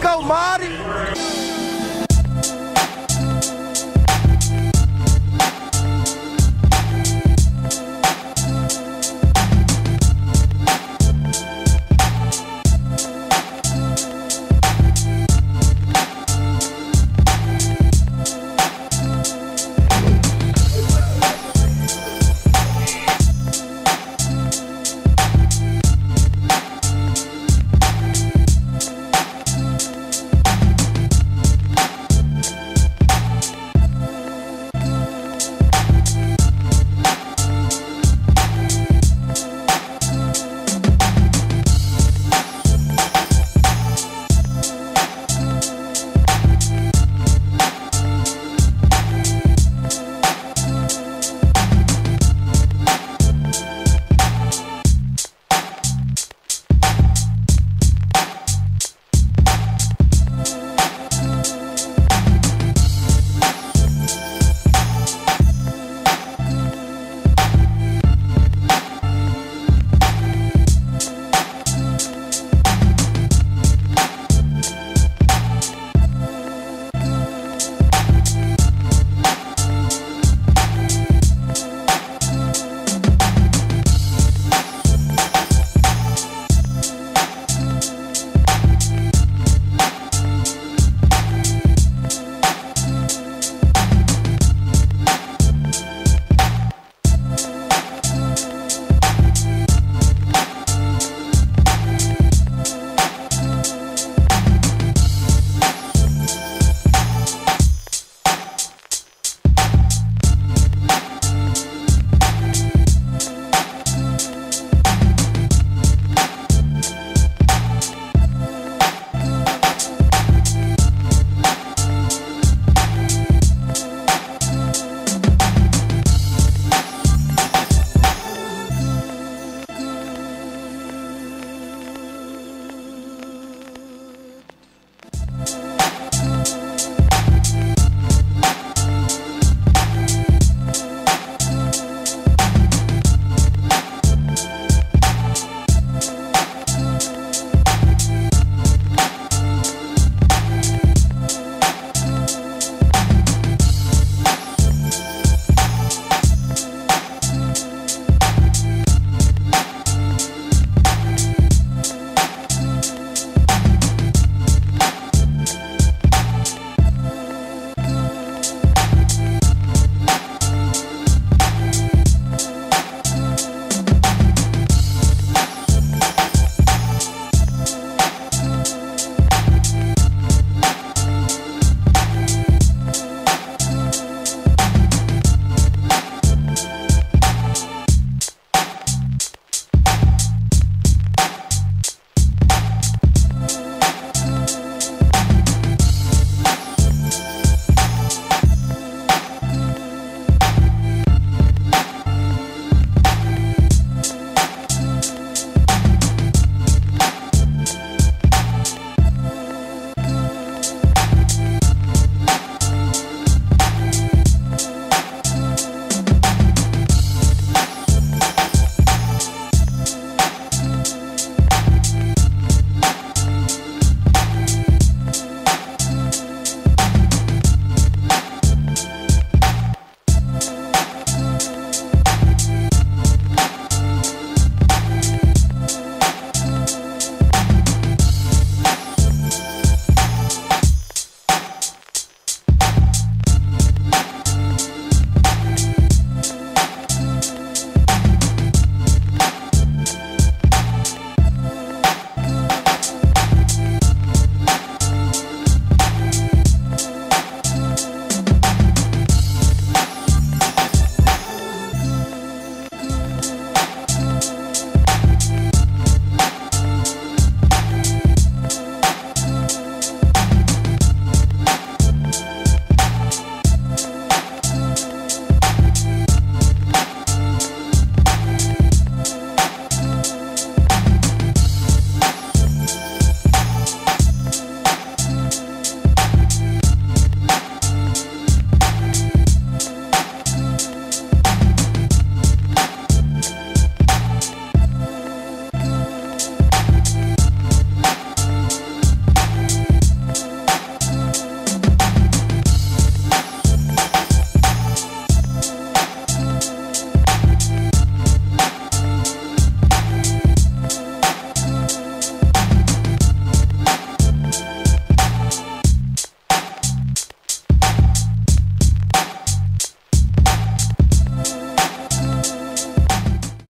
acalmarem